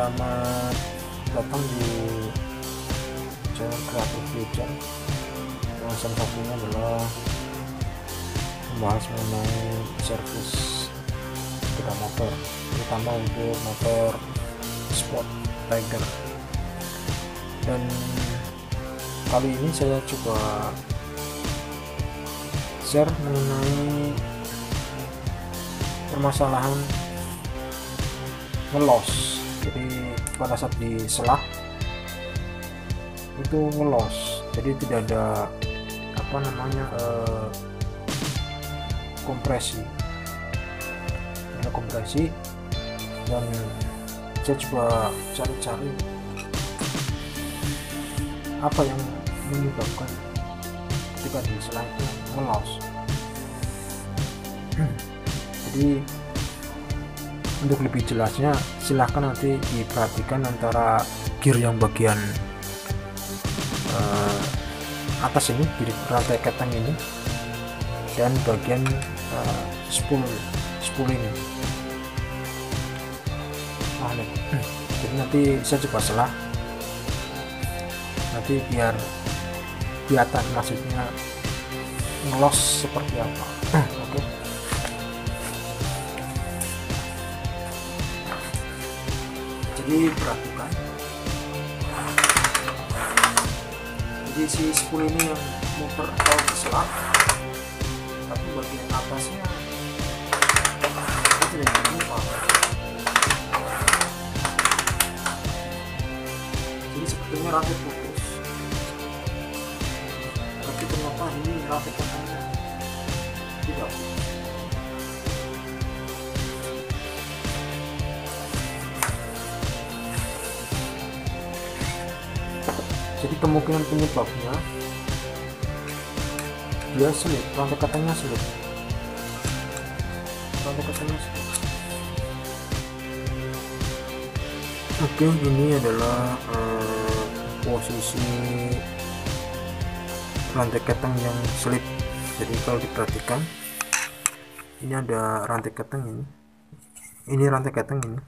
selamat datang di channel Creative Future. Yang satunya adalah membahas mengenai servis sepeda motor terutama untuk motor sport tiger. Dan kali ini saya coba share mengenai permasalahan ngelos jadi pada saat di selah itu ngelos. Jadi tidak ada apa namanya eh, kompresi. Ada kompresi. Dan saya coba cari-cari apa yang menyebabkan ketika di selah itu ngelos. Jadi untuk lebih jelasnya silahkan nanti diperhatikan antara gear yang bagian uh, atas ini di rantai keteng ini dan bagian uh, spool spool ini ah, nih. jadi nanti saya coba selah nanti biar kelihatan maksudnya ngelos seperti apa oke okay. Jadi perhatikan jadi si spool ini yang muter atau diselah tapi bagian atasnya itu tidak menyimpang jadi sepertinya rantai putus tapi ternyata ini katanya tidak. putus jadi kemungkinan penyebabnya dia sulit. Rantai katanya sulit. Rantai katanya sulit. Oke ini adalah uh, posisi rantai keteng yang slip jadi kalau diperhatikan ini ada rantai keteng ini. Ini rantai keteng ini.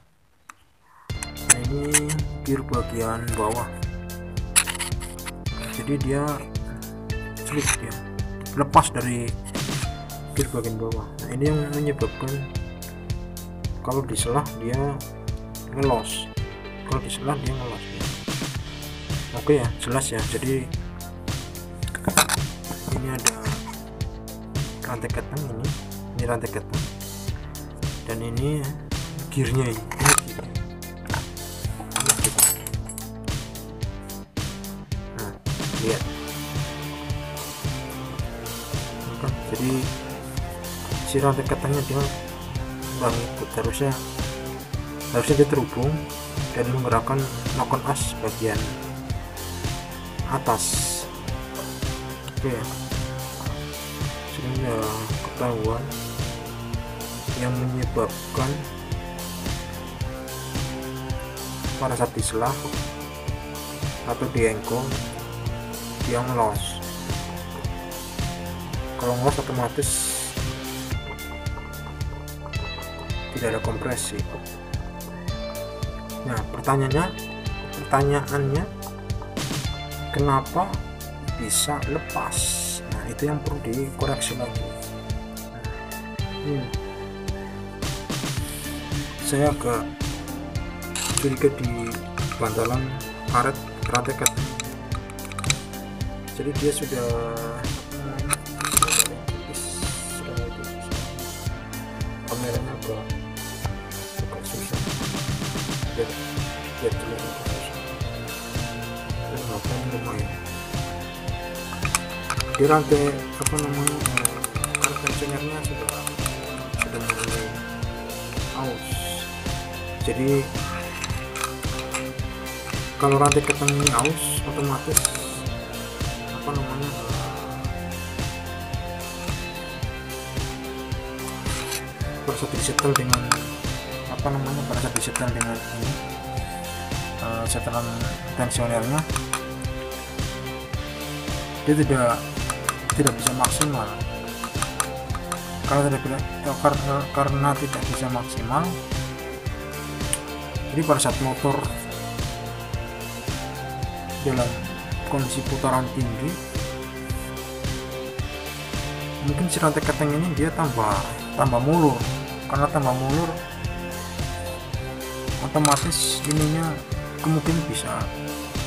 Nah ini gear bagian bawah jadi dia slip dia. Lepas dari gear bagian bawah. Nah ini yang menyebabkan kalau diselah dia ngelos. Kalau diselah dia ngelos. Ya. oke ya jelas ya. Jadi ini ada rantai keteng ini. Ini rantai keteng. Dan ini gearnya ini, kan jadi si rantai katanya dia ikut harusnya harusnya dia terhubung dan menggerakkan nokon as bagian atas. Oke. Ya sehingga ketahuan yang menyebabkan pada saat diselah atau diengkong yang loss kalau loss otomatis tidak ada kompresi. Nah pertanyaannya pertanyaannya kenapa bisa lepas? Nah itu yang perlu dikoreksi lagi. Hmm. saya agak curiga di bantalan karet keteng jadi dia sudah kameranya agak agak susah biar biar agak susah dan ngapain lumayan di rantai apa namanya karet tensionernya sudah sudah mulai aus. Jadi kalau rantai ini aus otomatis pada saat disetel dengan apa namanya pada saat disetel dengan ini uh, setelan tensionernya dia tidak tidak bisa maksimal. Kalau tidak karena karena tidak bisa maksimal jadi pada saat motor dalam kondisi putaran tinggi mungkin si rantai keteng ini dia tambah tambah mulur karena tambah mulur otomatis ininya kemungkinan bisa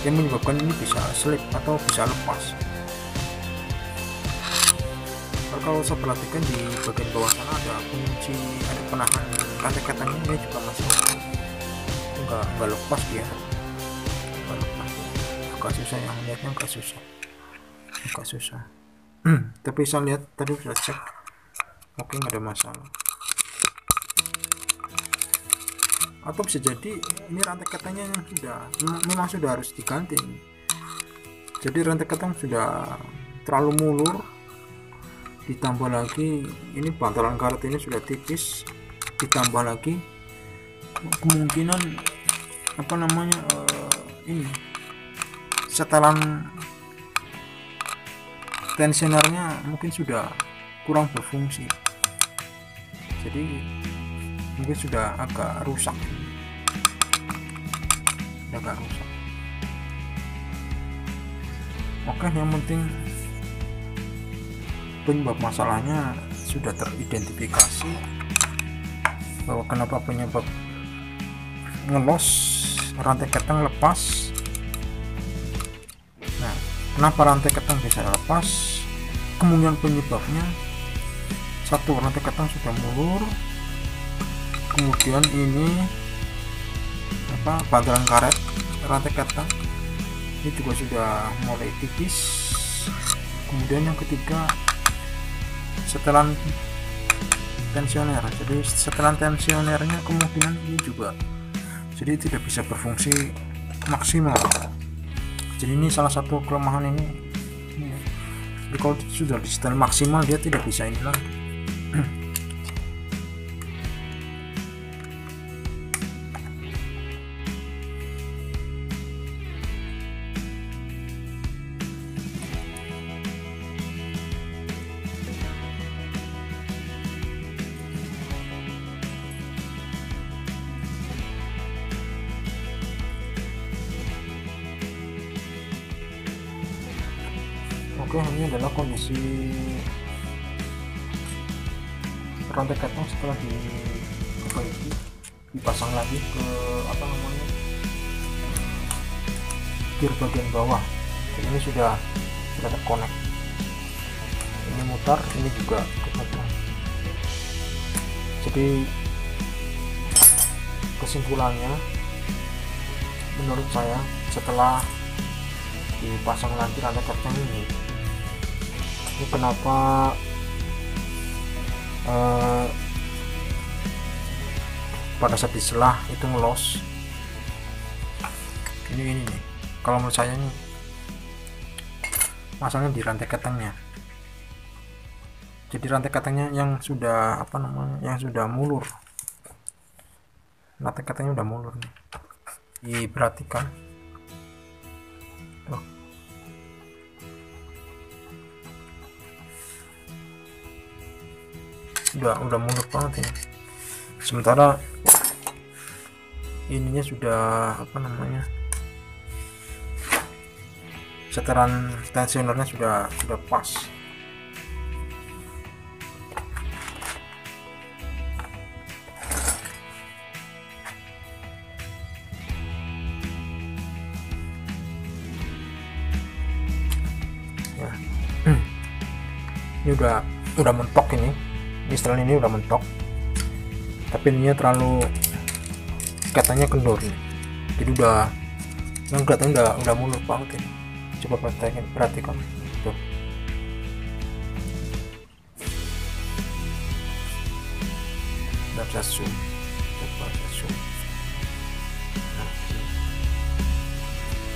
yang menyebabkan ini bisa slip atau bisa lepas. Kalau saya perhatikan di bagian bawah sana ada kunci ada penahan rantai ketengnya ini juga masih enggak enggak lepas dia. Enggak lepas agak susah yang lihatnya agak susah. Agak susah. Tapi saya lihat tadi sudah cek. Oke nggak ada masalah atau bisa jadi ini rantai ketengnya yang sudah memang sudah harus diganti jadi rantai keteng sudah terlalu mulur ditambah lagi ini bantalan karet ini sudah tipis ditambah lagi kemungkinan apa namanya uh, ini setelan tensionernya mungkin sudah kurang berfungsi. Jadi mungkin sudah agak rusak agak rusak. Oke yang penting penyebab masalahnya sudah teridentifikasi bahwa kenapa penyebab ngelos rantai ketang lepas. Nah kenapa rantai ketang bisa lepas? Kemungkinan penyebabnya satu rantai ketang sudah mulur. Kemudian ini apa bantalan karet rantai ketang ini juga sudah mulai tipis. Kemudian yang ketiga setelan tensioner. Jadi setelan tensionernya kemungkinan ini juga jadi tidak bisa berfungsi maksimal. Jadi ini salah satu kelemahan ini. Jadi kalau sudah disetel maksimal dia tidak bisa ini lagi ini adalah kondisi rantai ketong setelah diperbaiki dipasang lagi ke apa namanya gear bagian bawah. Ini sudah sudah terkonek ini mutar ini juga terkonek jadi kesimpulannya menurut saya setelah dipasang lagi rantai ketong ini ini kenapa uh, pada saat diselah itu ngelos? Ini ini nih. Kalau menurut saya nih masalahnya di rantai ketengnya. Jadi rantai ketengnya yang sudah apa namanya yang sudah mulur. Rantai ketengnya udah mulur nih. Diperhatikan udah udah mulus banget ini. Sementara ininya sudah apa namanya seteran tensionernya sudah sudah pas. Ya. ini udah udah mentok ini Mistral ini udah mentok. Tapi ininya terlalu katanya kendor nih. Jadi udah yang kelihatan udah udah mulus banget ini coba perhatikan perhatikan. Tuh. Udah bisa zoom. Coba zoom. Nah,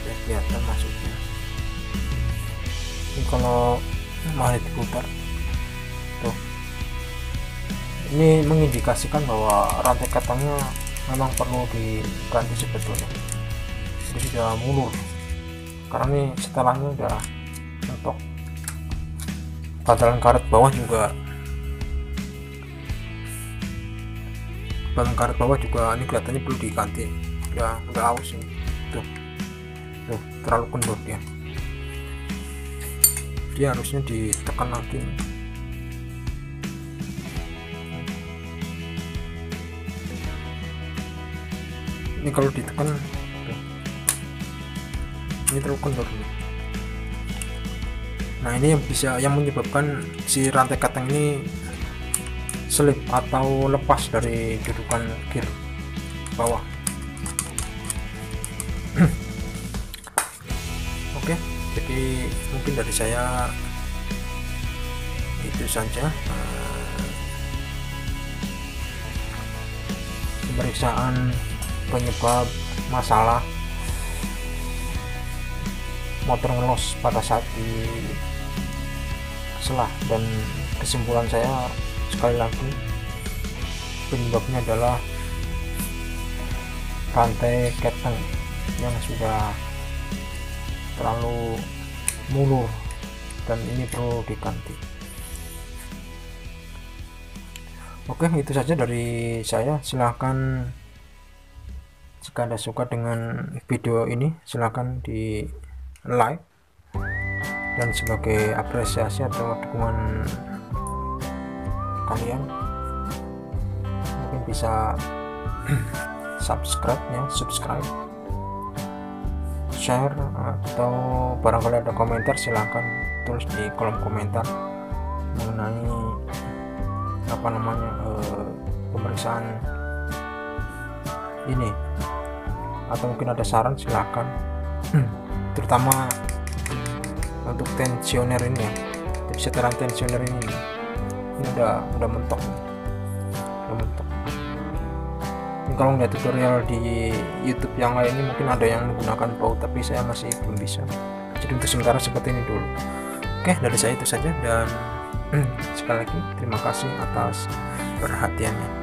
ya kelihatan masuknya ini kalau mau diputar ini mengindikasikan bahwa rantai katangnya memang perlu diganti sebetulnya jadi sudah mulur. Karena ini setelahnya udah mentok. Bantalan karet bawah juga bantalan karet bawah juga ini kelihatannya perlu diganti. Udah udah aus ini. Tuh. Tuh terlalu kendor dia. Dia harusnya ditekan lagi ini kalau ditekan ini terlalu kendor nah ini yang bisa yang menyebabkan si rantai kateng ini selip atau lepas dari dudukan gear bawah. Oke jadi mungkin dari saya itu saja eh, pemeriksaan penyebab masalah motor ngelos pada saat di selah. Dan kesimpulan saya sekali lagi penyebabnya adalah rantai keteng yang sudah terlalu mulur dan ini perlu diganti. Oke itu saja dari saya. Silahkan jika anda suka dengan video ini silahkan di like dan sebagai apresiasi atau dukungan kalian mungkin bisa subscribe ya subscribe share atau barangkali ada komentar silahkan tulis di kolom komentar mengenai apa namanya eh, pemeriksaan ini atau mungkin ada saran silahkan terutama untuk tensioner ini ya. Jadi seteran tensioner ini. Ini udah udah mentok. Udah mentok. Ini kalau nggak tutorial di YouTube yang lain ini mungkin ada yang menggunakan baut tapi saya masih belum bisa. Jadi untuk sementara seperti ini dulu. Oke dari saya itu saja dan sekali lagi terima kasih atas perhatiannya